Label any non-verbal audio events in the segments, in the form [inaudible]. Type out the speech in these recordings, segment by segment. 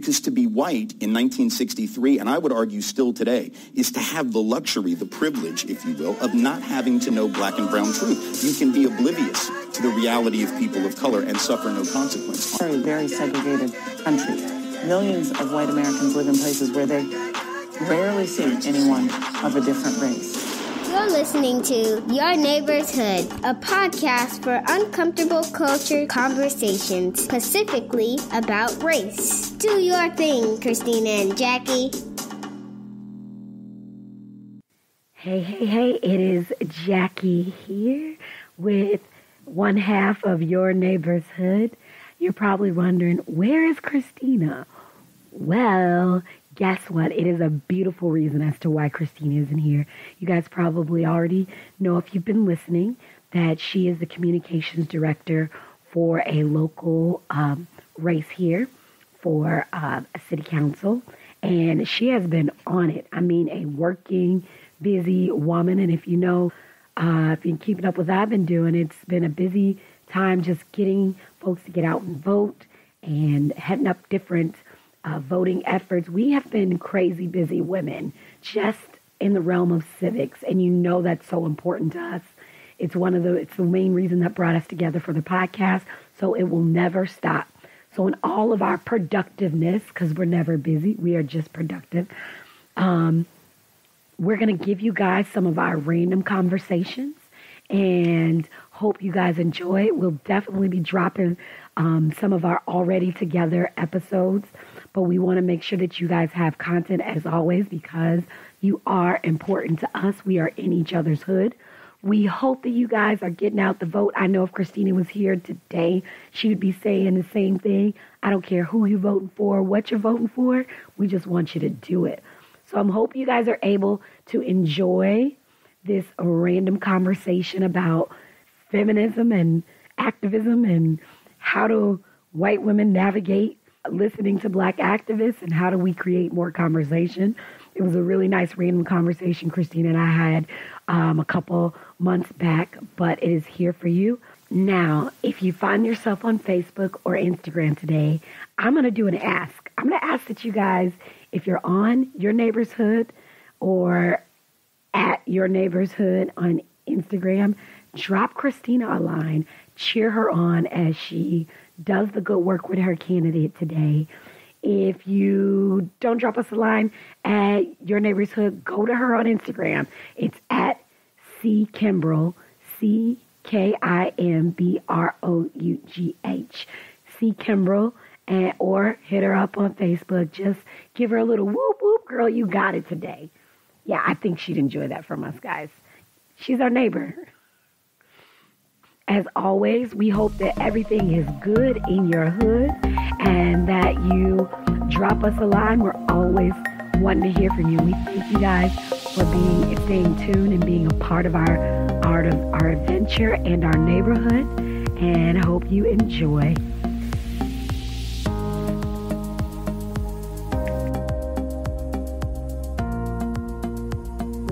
Because to be white in 1963, and I would argue still today, is to have the luxury, the privilege, if you will, of not having to know black and brown truth. You can be oblivious to the reality of people of color and suffer no consequence. Very, very segregated country. Millions of white Americans live in places where they rarely see anyone of a different race. You're listening to Your Neighbor's Hood, a podcast for uncomfortable culture conversations, specifically about race. Do your thing, Christina and Jackie. Hey, hey, hey, it is Jackie here with one half of Your Neighbor's Hood. You're probably wondering, where is Christina? Well, guess what? It is a beautiful reason as to why Christine isn't here. You guys probably already know if you've been listening that she is the communications director for a local um, race here for uh, a city council. And she has been on it. I mean, a working, busy woman. And if you know, uh, if you're keeping up with what I've been doing, it's been a busy time just getting folks to get out and vote and heading up different uh, voting efforts. We have been crazy busy women just in the realm of civics, and you know that's so important to us. It's one of the it's the main reason that brought us together for the podcast. So it will never stop. So in all of our productiveness, because we're never busy, we are just productive. Um, we're going to give you guys some of our random conversations and hope you guys enjoy it. We'll definitely be dropping um, some of our already together episodes but we want to make sure that you guys have content as always because you are important to us. We are in each other's hood. We hope that you guys are getting out the vote. I know if Christina was here today, she would be saying the same thing. I don't care who you're voting for, what you're voting for. We just want you to do it. So I'm hoping you guys are able to enjoy this random conversation about feminism and activism and how do white women navigate listening to black activists and how do we create more conversation. It was a really nice random conversation Christine and I had um, a couple months back, but it is here for you. Now, if you find yourself on Facebook or Instagram today, I'm going to do an ask. I'm going to ask that you guys, if you're on your neighbor's hood or at your neighbor's hood on Instagram, drop Christina a line, cheer her on as she does the good work with her candidate today. If you don't drop us a line at your neighbor's hood, go to her on Instagram. It's at C Kimbrough, C K I M B R O U G H. C Kimbrough, and or hit her up on Facebook. Just give her a little whoop whoop, girl. You got it today. Yeah, I think she'd enjoy that from us, guys. She's our neighbor. As always, we hope that everything is good in your hood and that you drop us a line. We're always wanting to hear from you. We thank you guys for being staying tuned and being a part of our art of our adventure and our neighborhood. And I hope you enjoy.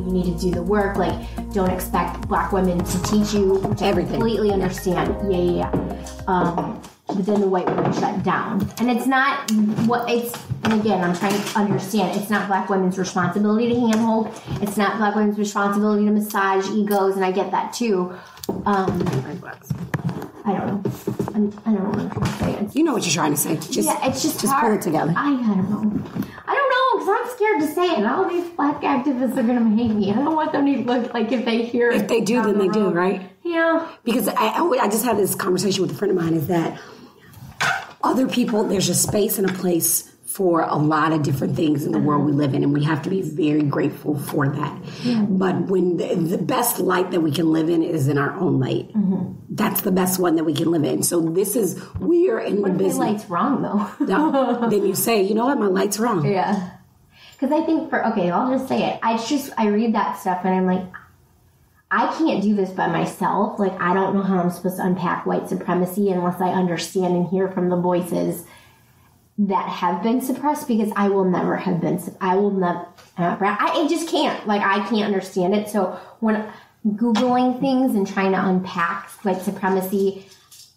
You need to do the work. Like don't expect black women to teach you to Everything. completely understand. Yeah, yeah, yeah. Um, but then the white women shut down, and it's not what it's. And again, I'm trying to understand. It's not black women's responsibility to handhold. It's not black women's responsibility to massage egos, and I get that too. Um, I don't know. I'm, I don't know what I'm trying to say. It's, You know what you're trying to say. Just, yeah, it's just just hard. pull it together. I, I don't know. I don't know because I'm scared to say it. All these black activists are gonna hate me. I don't want them to look like if they hear. It. If they do, then the they do, right? Yeah. Because I, I, just had this conversation with a friend of mine is that other people, there's a space and a place for a lot of different things in the world we live in, and we have to be very grateful for that. But when the, the best light that we can live in is in our own light, mm-hmm. that's the best one that we can live in. So this is we are in the What my business. light's wrong though? No, [laughs] then you say, you know what, my light's wrong. yeah. Because I think for okay, I'll just say it. I just I read that stuff and I'm like, I can't do this by myself. Like I don't know how I'm supposed to unpack white supremacy unless I understand and hear from the voices that have been suppressed because I will never have been. I will never. Uh, I, I just can't. Like I can't understand it. So when googling things and trying to unpack white supremacy,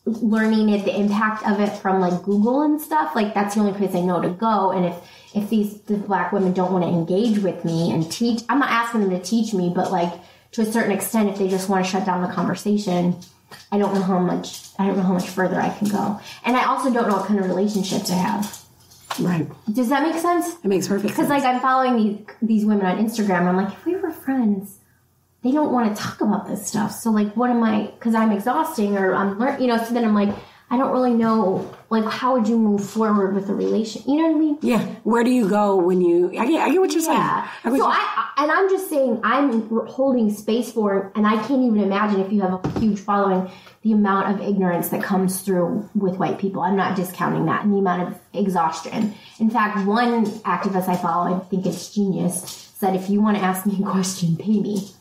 learning it, the impact of it from like Google and stuff. Like that's the only place I know to go. And if if these the black women don't want to engage with me and teach, I'm not asking them to teach me, but like to a certain extent, if they just want to shut down the conversation, I don't know how much I don't know how much further I can go. And I also don't know what kind of relationships I have. Right. Does that make sense? It makes perfect Because like I'm following these these women on Instagram, I'm like, if we were friends, they don't want to talk about this stuff. So like, what am I? Because I'm exhausting, or I'm learning, you know. So then I'm like, I don't really know. Like, how would you move forward with a relation? You know what I mean? yeah. Where do you go when you? I get, I get what you're saying. Yeah. I So I and I'm just saying I'm holding space for, and I can't even imagine if you have a huge following, the amount of ignorance that comes through with white people. I'm not discounting that, and the amount of exhaustion. In fact, one activist I follow, I think it's genius, said if you want to ask me a question, pay me.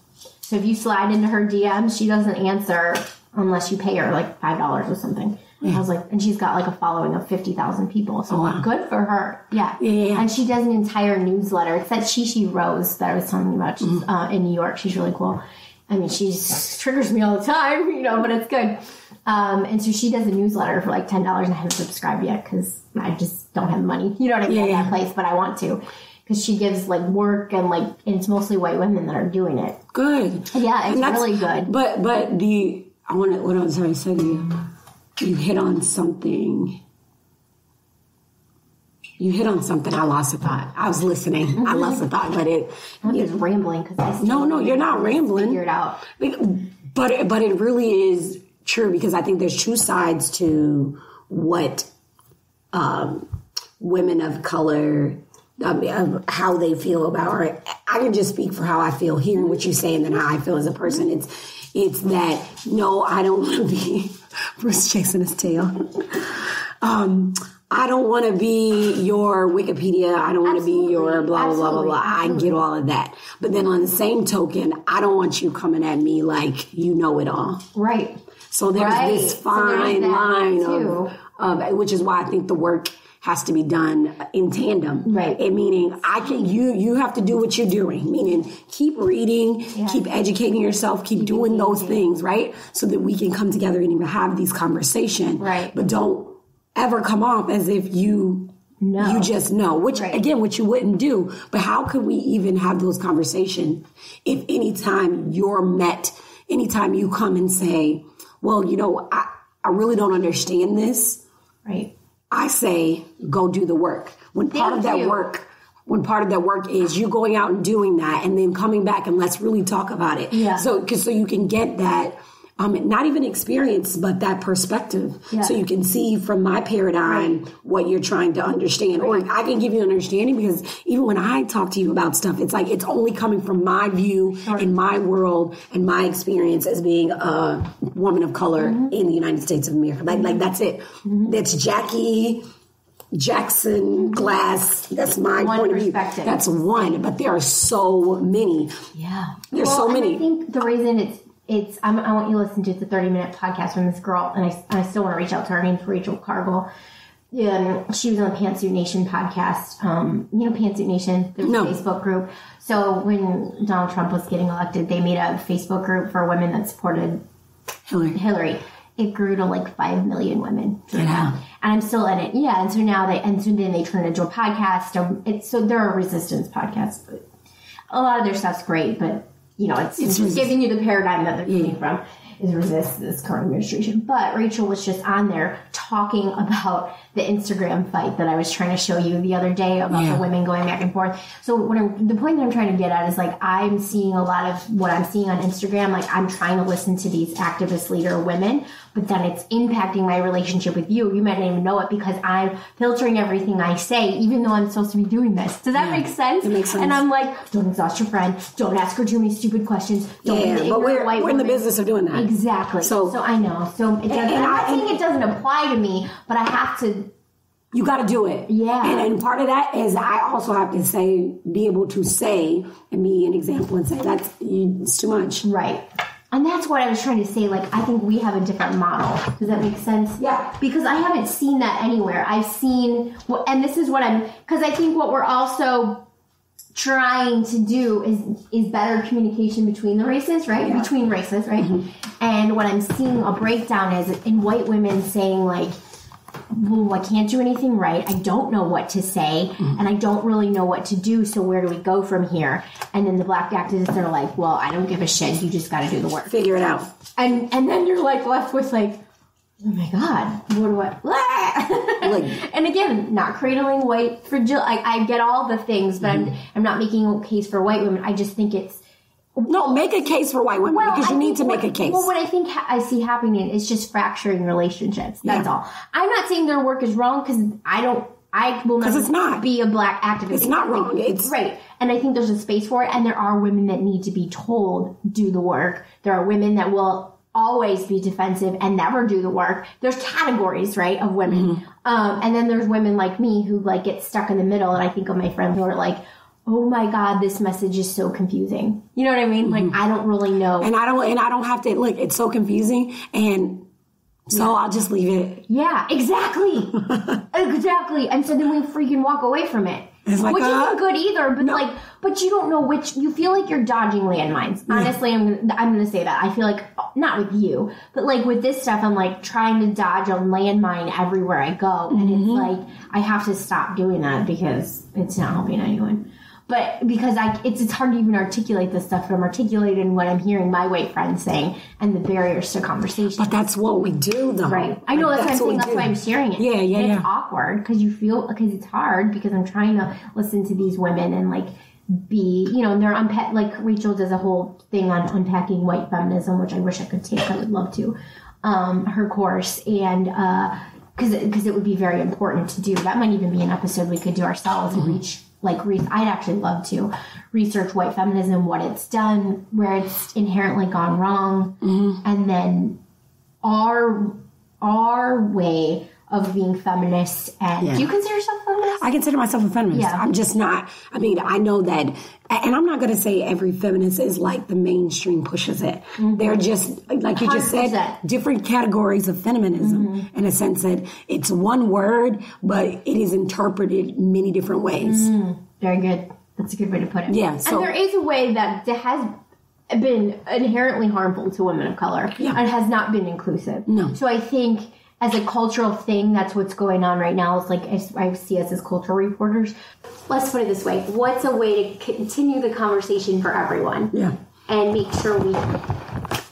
So if you slide into her DMs, she doesn't answer unless you pay her like five dollars or something. I was like, and she's got like a following of fifty thousand people, so good for her. Yeah. Yeah, yeah, yeah. And she does an entire newsletter. It's that Shishi Rose that I was telling you about. She's Mm-hmm. uh, in New York. She's really cool. I mean, she's triggers me all the time, [laughs] you know, but it's good. Um, and so she does a newsletter for like ten dollars, and I haven't subscribed yet because I just don't have money. You know what I mean? Yeah, in yeah. that place, but I want to because she gives like work and like and it's mostly white women that are doing it. good. Yeah, it's really good. But but the I want to what I was trying to say to you. You hit on something. You hit on something. I lost a thought. I was listening. I lost a thought, but it. [laughs] I'm just rambling because I No, no, you're not rambling. Figure it out. But but it really is true because I think there's two sides to what um, women of color. Um, of how they feel about, or I can just speak for how I feel hearing what you say, and then how I feel as a person. It's it's that no, I don't want to be [laughs] Bruce chasing his tail. Um, I don't want to be your Wikipedia. I don't want to be your blah blah blah blah blah. I get all of that, but then on the same token, I don't want you coming at me like you know it all. Right. So there's Right. this So fine there's line of, of, which is why I think the work has to be done in tandem. Right. It meaning I can you you have to do what you're doing. Meaning keep reading, keep educating yourself, keep doing those things, right? So that we can come together and even have these conversations. Right. But don't ever come off as if you No. you just know, which Right. again, which you wouldn't do. But how could we even have those conversations if anytime you're met, anytime you come and say, well, you know, I, I really don't understand this. Right. I say, go do the work. When part of that you. work, when part of that work is you going out and doing that and then coming back and let's really talk about it. Yeah. So, cause so you can get that, um, not even experience, but that perspective. Yeah. So you can see from my paradigm what you're trying to understand. Or I can give you an understanding because even when I talk to you about stuff, it's like it's only coming from my view and my world and my experience as being a woman of color Mm-hmm. in the United States of America. Like, like that's it. That's Jackie Jackson Glass. That's my One point of view. That's one, but there are so many. Yeah. There's Well, so many. I think the reason it's it's I'm, I want you to listen to the 30 minute podcast from this girl, and I, I still want to reach out to her. Her name's Rachel Cargle. Um, she was on the Pantsuit Nation podcast. Um, you know Pantsuit Nation, there's No. a Facebook group. So when Donald Trump was getting elected, they made a Facebook group for women that supported Hillary. Hillary. It grew to like five million women. Yeah. And I'm still in it. Yeah. And so now they, and so then they turned it into a podcast. Um, It's, so they're a resistance podcast, but a lot of their stuff's great, but you know, it's, it's giving you the paradigm that they're coming from is resist this current administration. But Rachel was just on there talking about the Instagram fight that I was trying to show you the other day about Yeah. the women going back and forth. So what I'm, the point that I'm trying to get at is like I'm seeing a lot of what I'm seeing on Instagram. Like I'm trying to listen to these activist leader women, but then it's impacting my relationship with you. You might not even know it because I'm filtering everything I say, even though I'm supposed to be doing this. Does that make sense? It makes sense. And I'm like, don't exhaust your friend. Don't ask her too many stupid questions. Don't Yeah, but we're, we're in the business of doing that. Exactly. So- So, I know. So it doesn't, And I'm not I- saying it doesn't apply to me, but I have to. You got to do it. Yeah. And, and part of that is I also have to say, be able to say and be an example and say that's you, it's too much. Right. And that's what I was trying to say. Like, I think we have a different model. Does that make sense? Yeah. Because I haven't seen that anywhere. I've seen, and this is what I'm, because I think what we're also trying to do is is better communication between the races, right? Between races, right? Mm-hmm. And what I'm seeing a breakdown is in white women saying like, "Well, I can't do anything right. I don't know what to say, mm. and I don't really know what to do. So where do we go from here?" And then the black activists are like, "Well, I don't give a shit. You just got to do the work." Figure it out. And and then you're like left with like, "Oh my god, what do I?" [laughs] Like- and again, not cradling white fragile. I, I get all the things, but I'm mm-hmm. I'm not making a case for white women. I just think it's No, make a case for white women because you I need to think make a what- case. Well, what I think ha- I see happening is just fracturing relationships. That's Yeah. all. I'm not saying their work is wrong because I don't. I will never it's not. be a black activist. It's not wrong. It's- right, and I think there's a space for it. And there are women that need to be told do the work. There are women that will always be defensive and never do the work. There's categories, right, of women. Mm-hmm. Um, and then there's women like me who like get stuck in the middle. And I think of my friends who are like. Oh my God! This message is so confusing. You know what I mean? Like I don't really know. Mm-hmm. and I don't and I don't have to look. It's so confusing, and so I'll just leave it. Yeah, exactly. [laughs] exactly. And so then we freaking walk away from it. It's like, which uh, isn't good either, but like but you don't know which you feel like you're dodging landmines. Honestly, I'm gonna I'm gonna say that. I feel like not with you, but like with this stuff, I'm like trying to dodge a landmine everywhere I go. And Mm-hmm. it's like I have to stop doing that because it's not helping anyone. But because I, it's it's hard to even articulate this stuff. But I'm articulating what I'm hearing my white friends saying and the barriers to conversation. But that's what we do, though. Right. I know Like, that's, what I'm saying. That's why I'm sharing it. Yeah, yeah, and yeah. It's awkward because you feel because it's hard because I'm trying to listen to these women and like be you know and they're unpack like Rachel does a whole thing on unpacking white feminism which I wish I could take. I would love to. Um, her course and uh because because it would be very important to do. That might even be an episode we could do ourselves Mm-hmm. and reach like re- I'd actually love to research white feminism, what it's done, where it's inherently gone wrong, Mm-hmm. and then our our way of being feminist and Yeah. do you consider yourself feminist? I consider myself a feminist. Yeah. I'm just not. I mean, I know that, and I'm not going to say every feminist is like the mainstream pushes it. Mm-hmm. They're just like you just said, different categories of feminism mm-hmm. in a sense that it's one word, but it is interpreted many different ways. Mm-hmm. Very good. That's a good way to put it. Yeah, so- and there is a way that that has been inherently harmful to women of color Yeah. and has not been inclusive. No. So I think as a cultural thing, that's what's going on right now. It's like as I see us as cultural reporters. Let's put it this way: What's a way to continue the conversation for everyone? Yeah. and make sure we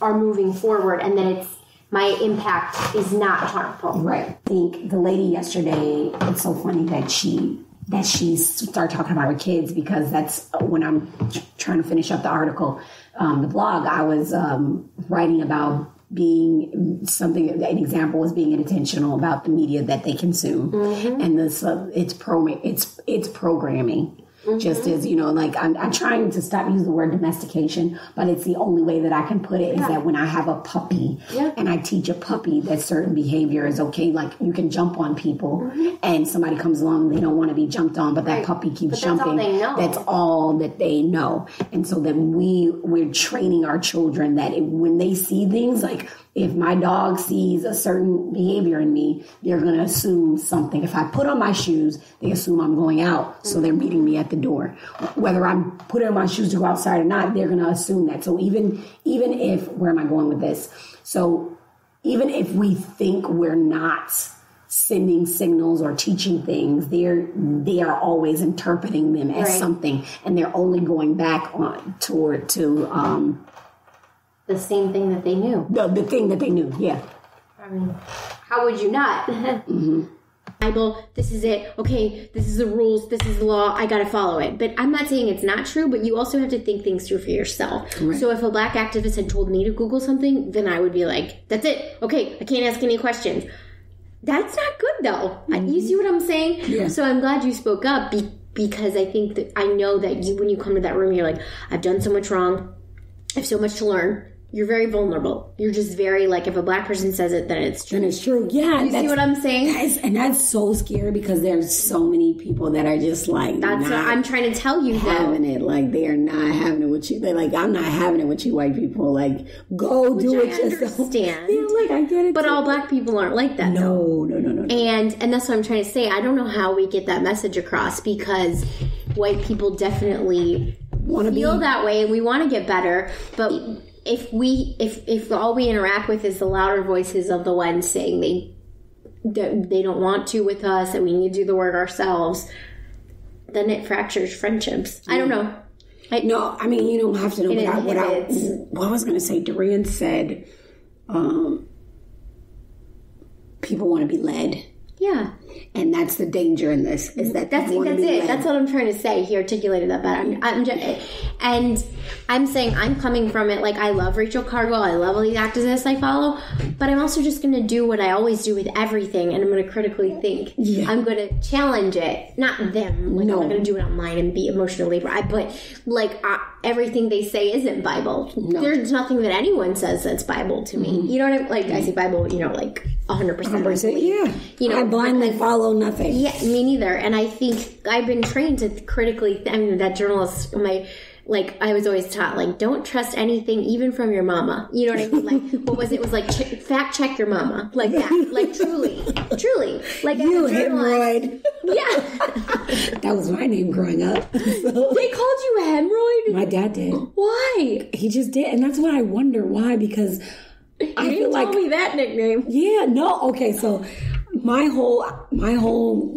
are moving forward and that it's my impact is not harmful. Right. I think the lady yesterday. It's so funny that she that she started talking about her kids because that's when I'm trying to finish up the article, um, the blog. I was um, writing about being something. An example was being intentional about the media that they consume, and this uh, it's pro it's it's programming. Just mm-hmm. as you know, like I'm, I'm trying to stop using the word domestication, but it's the only way that I can put it is that when I have a puppy Yeah. and I teach a puppy that certain behavior is okay, like you can jump on people mm-hmm. and somebody comes along, they don't want to be jumped on, but that Right. puppy keeps that's all jumping. they know. That's all that they know. And so then we we're training our children that it, when they see things like if my dog sees a certain behavior in me, they're going to assume something. If I put on my shoes, they assume I'm going out, so they're meeting me at the door. Whether I'm putting on my shoes to go outside or not, they're going to assume that. So even even if where am I going with this? So even if we think we're not sending signals or teaching things they're they are always interpreting them as Right. something and they're only going back on toward to um The same thing that they knew. the, the thing that they knew yeah I mean, how would you not? [laughs] Mm-hmm. Bible, this is it. Okay, this is the rules. This is the law. I gotta follow it. But I'm not saying it's not true. But you also have to think things through for yourself. So if a black activist had told me to Google something, then I would be like, "That's it. Okay, I can't ask any questions." That's not good though. I- You mm-hmm. see what I'm saying? Yeah. So I'm glad you spoke up be- because I think that I know that you, when you come to that room, you're like, I've done so much wrong. I have so much to learn. You're very vulnerable. You're just very like, if a black person says it, then it's true. and it's true yeah You see what I'm saying? that's, and that's so scary because there's so many people that are just like That's what I'm trying to tell you though. having it like they are not having it with you they're like i'm not having it with you white people like go do I it yourself [laughs] understand. yeah like i get it But too. all black people aren't like that. no no no no no And and that's what I'm trying to say. I don't know how we get that message across because white people definitely Want to be feel that way and we want to get better but if we if if all we interact with is the louder voices of the ones saying they they don't want to with us and we need to do the work ourselves then it fractures friendships. I don't know. I, No, I mean you don't have to know what I, what I, what I was going to say. Duran said, um, people want to be led, yeah and that's the danger in this. Is that That's that's it. That's what I'm trying to say. He articulated that better. I'm, I'm just, and I'm saying I'm coming from it. Like I love Rachel Cargle. I love all these activists I follow, but I'm also just going to do what I always do with everything, and I'm going to critically think. Yeah. I'm going to challenge it, not them. Like No. I'm not going to do it online and be emotional labor. I, but like everything they say isn't Bible. There's nothing that anyone says that's Bible to me. Mm-hmm. You know what I like? I mm-hmm. say Bible. You know, like 100. percent Percent, yeah, You know, I blindly follow nothing. yeah, me neither. And I think I've been trained to critically. I mean, that journalist, my like, I was always taught like, don't trust anything, even from your mama. You know what I mean? Like, [laughs] what was it? it was like ch- fact check your mama, like that. Like truly, truly, like You hemorrhoid. Yeah, [laughs] That was my name growing up. [laughs] they called you a hemorrhoid. my dad did. Why? He just did, and that's what I wonder why. Because I You feel didn't like me that nickname. Yeah, no, okay, so my whole my whole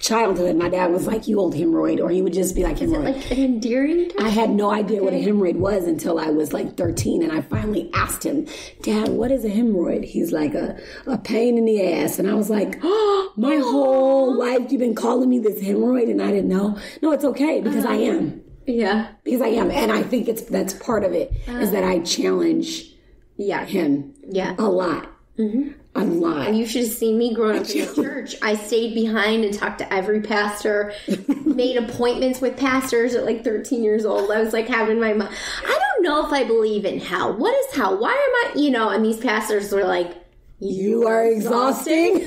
childhood, my dad was like, "You old hemorrhoid," or he would just be like, "Hemorrhoid." Like an endearing. I had no idea what a hemorrhoid was until I was like 13, and I finally asked him, "Dad, what is a hemorrhoid?" He's like, "A a pain in the ass," and I was like, "Oh, my whole life you've been calling me this hemorrhoid, and I didn't know." No, it's okay because I am Yeah. because I am, and I think it's that's part of it is that I challenge Yeah. him Yeah. a lot, a lot. You should have seen me growing up in the church. I stayed behind and talked to every pastor, [laughs] made appointments with pastors at like 13 years old. I was like having my mom. I don't know if I believe in hell. What is hell? Why am I, you know, and these pastors were like, You are exhausting. [laughs]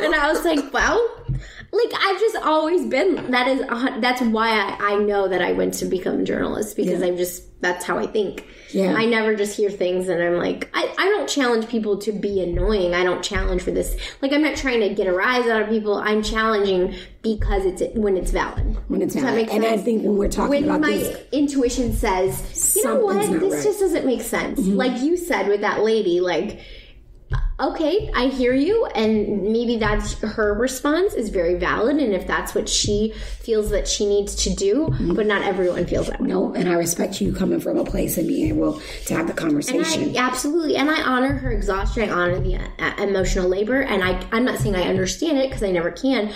and I was like, well, like I've just always been. That is, that's why I, I know that I went to become a journalist because I'm just that's how I think. Yeah. I never just hear things and I'm like, I, I don't challenge people to be annoying. I don't challenge for this. Like I'm not trying to get a rise out of people. I'm challenging because it's when it's valid. when it's Does that not. make And I think when we're talking when about my this, intuition says, you know what, this right. Mm-hmm. just doesn't make sense. Like you said with that lady, like, okay, I hear you, and maybe that's her response is very valid, and if that's what she feels that she needs to do, Mm-hmm. but not everyone feels that way. no, and I respect you coming from a place and being able to have the And conversation. I, absolutely, and I honor her exhaustion. I honor the uh, emotional labor, and I, I'm not saying I understand it because I never can.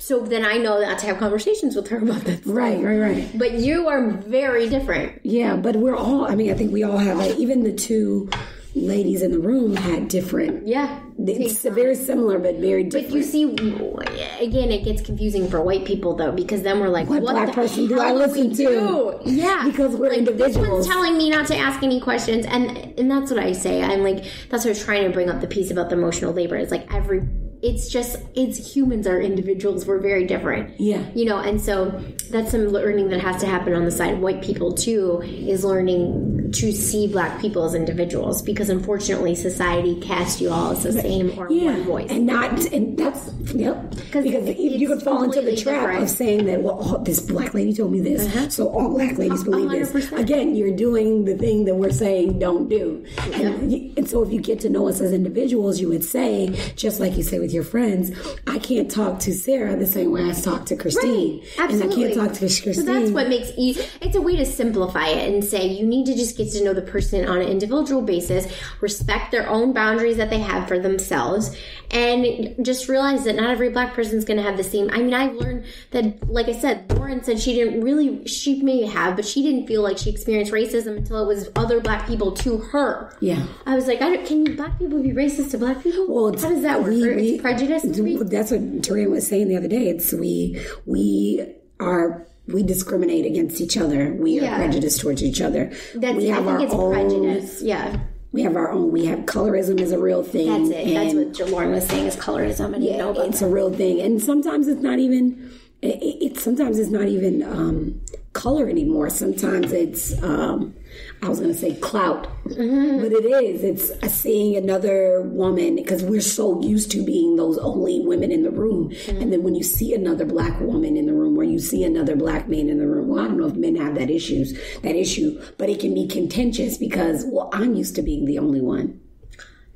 So then I know not to have conversations with her about that. right, right, right. But you are very different. Yeah, but we're all. I mean, I think we all have. Like, even the two ladies in the room had different. Yeah. It's very similar, but very different. But you see, again, it gets confusing for white people though, because then we're like, What what, black person do I listen to? do? Yeah, Because we're like, This individuals. one's telling me not to ask any questions, and and that's what I say. I'm like, that's what I was trying to bring up the piece about the emotional labor. It's like every, it's just, it's humans are individuals. We're very different. Yeah. you know, and so that's some learning that has to happen on the side of white people too. Is learning to see black people as individuals because unfortunately society casts you all as the same or yeah, one voice. and not, and that's yep. Because you, you could fall into the trap different. of saying that well, oh, this black lady told me this, uh-huh. so all black ladies believe this. 100%. Again, you're doing the thing that we're saying don't do, and, and so if you get to know us as individuals, you would say just like you say with your friends, I can't talk to Sarah the same way I talk to Christine, and I Absolutely. can't talk to Christine. So that's what makes you. It's a way to simplify it and say you need to just get to know the person on an individual basis, respect their own boundaries that they have for themselves, and just realize that not every black person is going to have the same. I mean, I've learned that, like I said, Lauren said she didn't really. She may have, but she didn't feel like she experienced racism until it was other black people to her. Yeah. I was like, I don't, can black people be racist to black people? Well, how does that work? we- it's we- prejudice. maybe? That's what Tarian was saying the other day. It's we we are we discriminate against each other. We are prejudiced towards each other. That's, we I have think our it's own. prejudice. Yeah. We have our own. We have colorism is a real thing. That's it. That's and what Lauren was saying is colorism. I didn't know about it's a real thing, and sometimes it's not even. it, it sometimes it's not even um, color anymore. Sometimes it's um, I was going to say clout, Mm-hmm. but it is. It's uh, seeing another woman because we're so used to being those only women in the room, Mm-hmm. and then when you see another black woman in the room, or you see another black man in the room, well, I don't know if men have that issues that issue, but it can be contentious because well, I'm used to being the only one,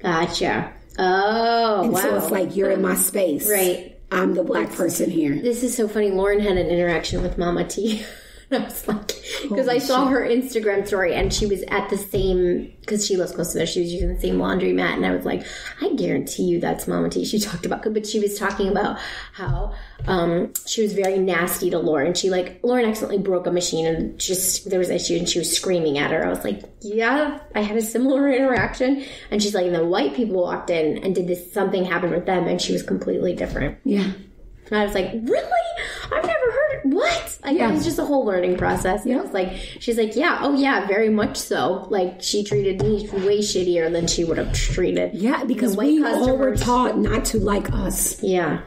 Gotcha. Oh, and wow. so it's like you're in my space, Right. I'm the black person here. This is so funny. Lauren had an interaction with Mama T. [laughs] [laughs] I was like, because I saw her Instagram story and she was at the same, because she lives close to there, she was using the same laundromat. And I was like, I guarantee you that's Mama T. She [laughs] talked about, but she was talking about how um, she was very nasty to Lauren. She like, Lauren accidentally broke a machine and just, there was an issue and she was screaming at her. I was like, yeah, I had a similar [laughs] interaction. And she's like, and then white people walked in and did this, something happened with them and she was completely different. Yeah. And I was like, really? I've never. What? Like, It was just a whole learning process. And I was like, she's like, yeah, oh yeah, very much so. Like, she treated me way shittier than she would have treated. Yeah, because we all were taught not to like us. Yeah.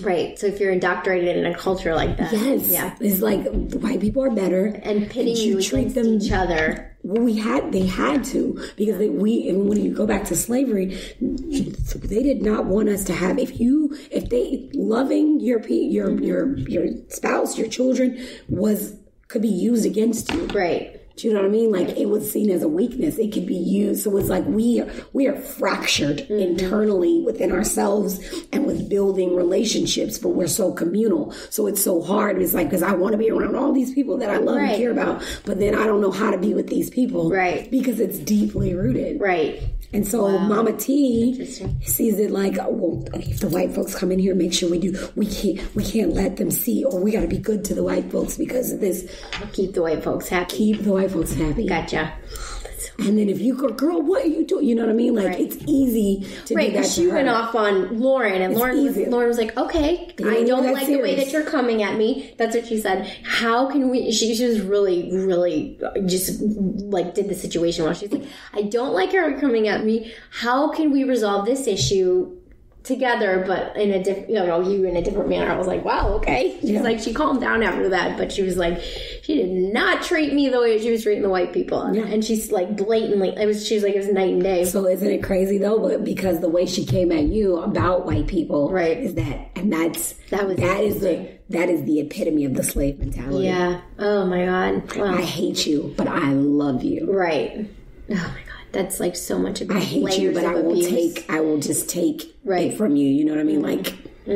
Right. So if you're indoctrinated in a culture like that. Yes. Yeah. It's like white people are better. And pitting you, treat them each other. Well, we had they had to because they, we and when you go back to slavery, they did not want us to have. If you if they loving your pe- your Mm-hmm. your your spouse, your children was could be used against you. Right. Do you know what I mean? Like it was seen as a weakness. It could be used. So it's like we are, we are fractured Mm-hmm. internally within ourselves and with building relationships, but we're so communal. So it's so hard. It's like because I want to be around all these people that I love Right. and care about, but then I don't know how to be with these people, Right. Because it's deeply rooted, Right. And so Mama T sees it like, oh, well, if the white folks come in here, make sure we do. We can't we can't let them see, or we got to be good to the white folks because of this. Keep the white folks happy. Keep the white folks happy. Gotcha. And then if you go, girl, what are you doing? You know what I mean? Like Right. it's easy to Right, do that. because she went off on Lauren, and Lauren was. Lauren was like, "Okay, I don't like the way that you're coming at me." That's what she said. How can we? She, she was really, really uh, just like did the situation well. She's like, "I don't like her coming at me. How can we resolve this issue?" Together, but in a different, you know, you in a different manner. I was like, wow, okay. She's Yeah. like, she calmed down after that, but she was like, she did not treat me the way she was treating the white people. Yeah. And she's like blatantly, it was, she was like, it was night and day. So isn't it crazy though? But because the way she came at you about white people, Right. Is that and that's That was that is the that is the epitome of the slave mentality. Yeah. Oh my god. Wow. I hate you, but I love you. Right. Oh my god. That's like so much of I hate you, but I will take. I will just take Right. Mm-hmm. it from you. You know what I mean? Like. I,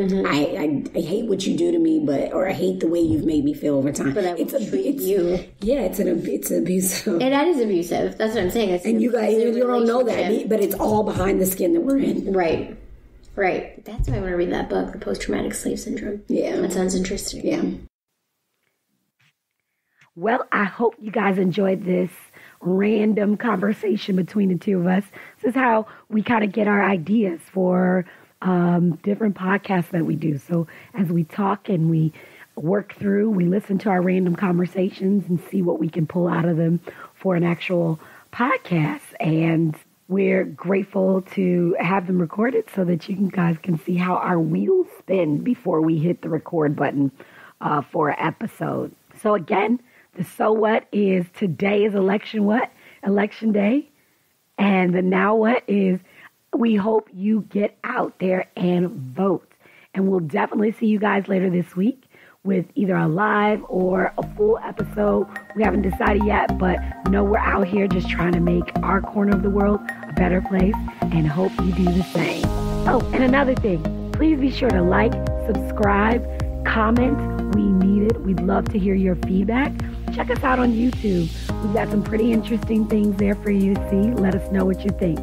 I I hate what you do to me, but or I hate the way you've made me feel over time. But I will it's a, treat it's, you. Yeah, it's an it's abusive. abuse. And that is abusive. That's what I'm saying. It's and you guys, abusive you don't know that, but it's all behind the skin that we're in. Right. Right. That's why I want to read that book, The Post Traumatic Slave Syndrome. Yeah. That sounds interesting. Yeah. Well, I hope you guys enjoyed this random conversation between the two of us. This is how we kind of get our ideas for um, different podcasts that we do. So as we talk and we work through, we listen to our random conversations and see what we can pull out of them for an actual podcast. And we're grateful to have them recorded so that you guys can see how our wheels spin before we hit the record button uh, for an episode. So again, the so what is today is election what? Election day. And the now what is we hope you get out there and vote. And we'll definitely see you guys later this week with either a live or a full episode. We haven't decided yet, but know we're out here just trying to make our corner of the world a better place and hope you do the same. Oh, and another thing, please be sure to like, subscribe, comment. We need it. We'd love to hear your feedback. Check us out on YouTube. We've got some pretty interesting things there for you to see. Let us know what you think.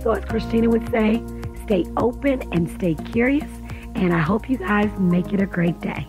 So, as Christina would say, stay open and stay curious. And I hope you guys make it a great day.